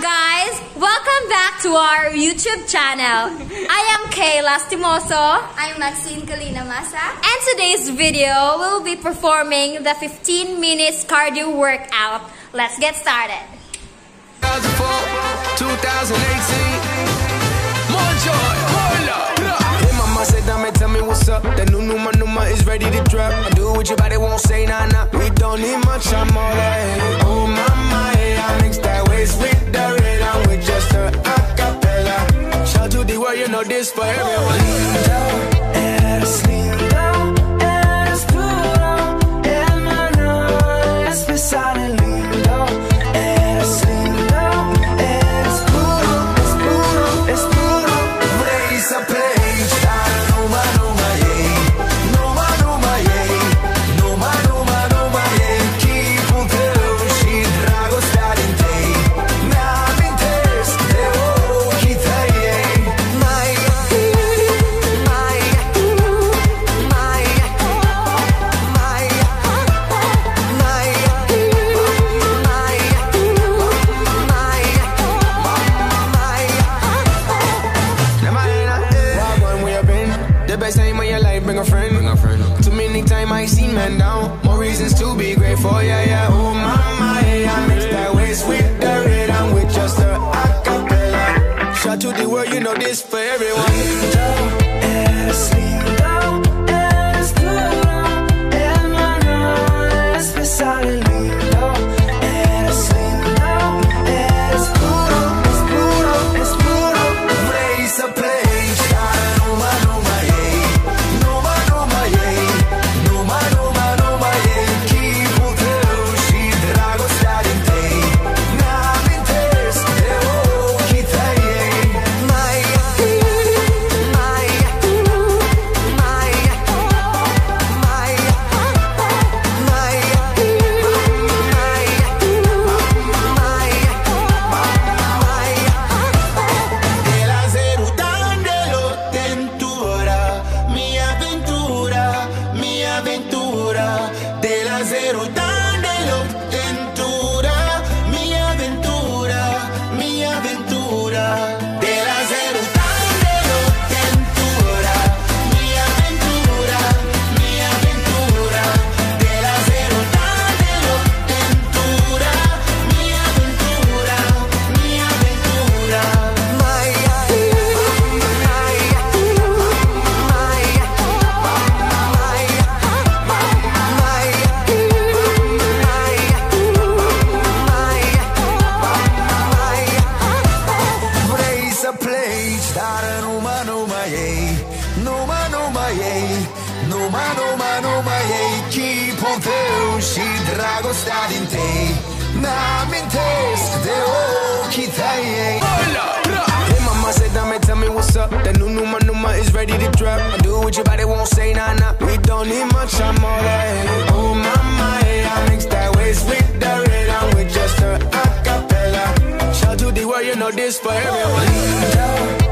guys? Welcome back to our YouTube channel. I am Kaye Lastimoso. I am Maxine Kalina Masa. And today's video, we will be performing the 15 minutes cardio workout. Let's get started. 2018, more joy, more love. Say tell me what's up. The new is ready to drop. I do what your body won't say, nah, nah. We don't need much, I'm all right. for everyone. The new numa numa is ready to drop. I do what your body won't say nah nah. We don't need much, I'm all that. Oh my my, I mix that waist with the rhythm with just a cappella. Shout to the world, you know this for everyone.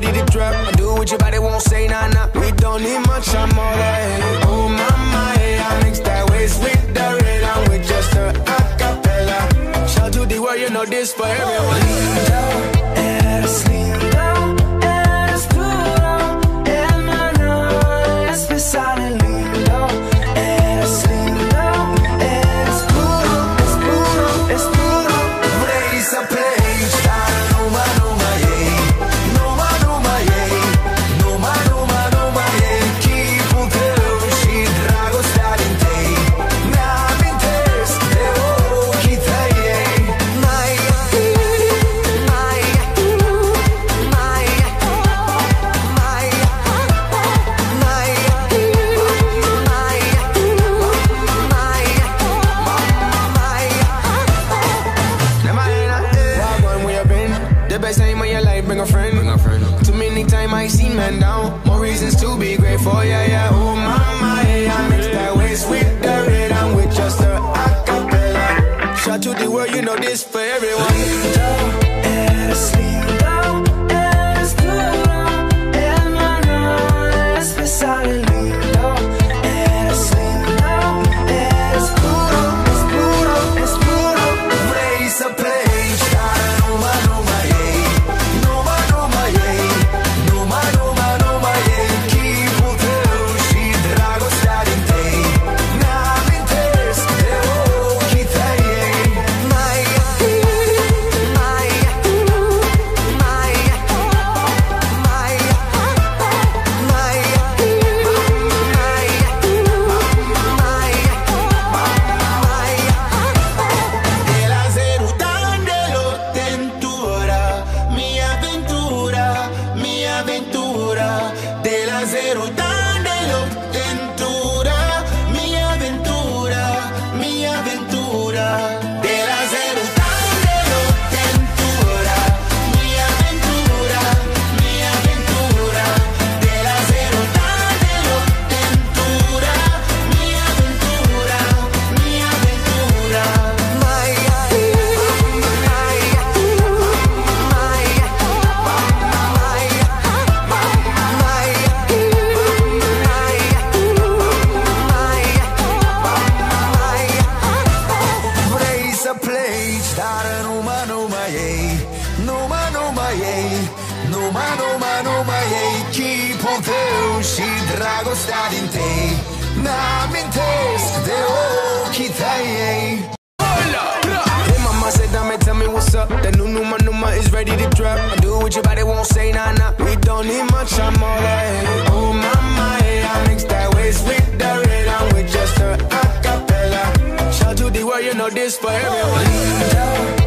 ready to drop. I do what your body won't say, nah, nah. We don't need much, I'm all that. Oh, my, my, I mix that waist with the rhythm. With just a acapella. Shout to the world, you know this for everyone. Lean down and sleep. traseiro da ready to drop. I do what your body won't say, nah, nah. We don't need much, I'm all right. Oh, my, my, I mix that waist with the rhythm with just a acapella. Shout to the world, you know this for everyone.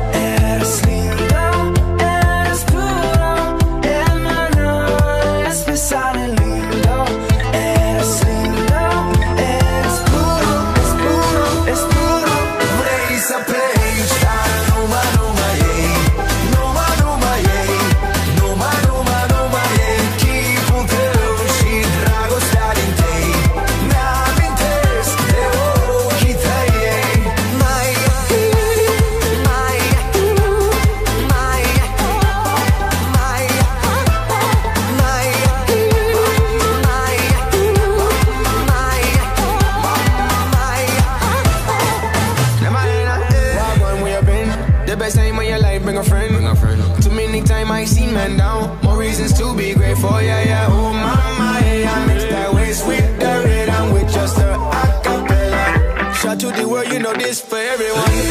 the world, you know this for everyone.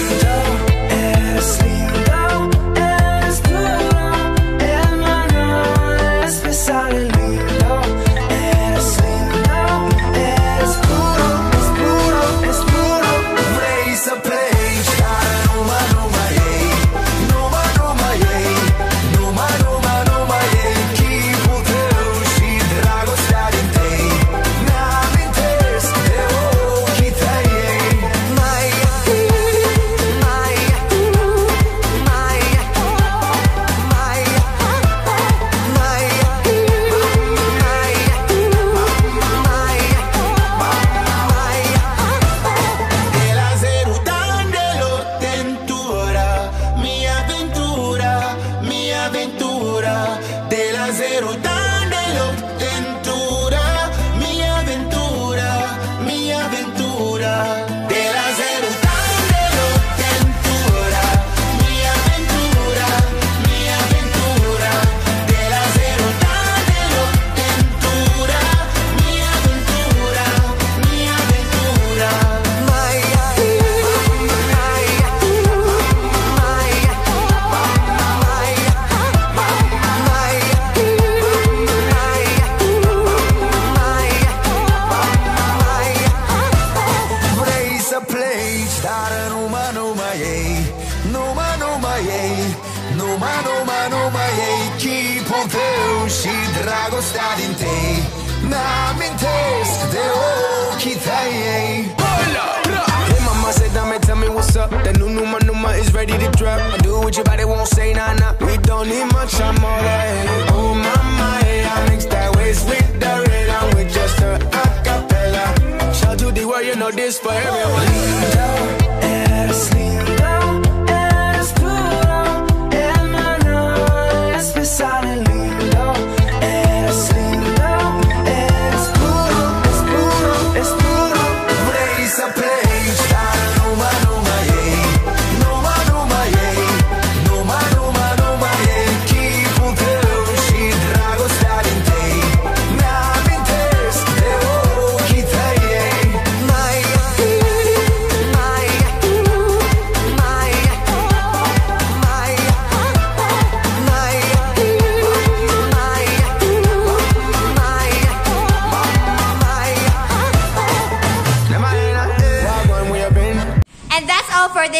Namin test de okitay Hey mama said dame tell me what's up. That new numa numa is ready to drop. I do what your body won't say nah nah. We don't need much I'm all that Oh mama hey I mix that waist with the red. I'm with just a acapella. Shout to the world you know this for everyone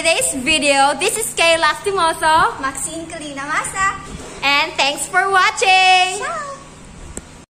today's video. This is Kay Lastimoso. Maxine Kalina Masa. And thanks for watching! Ciao!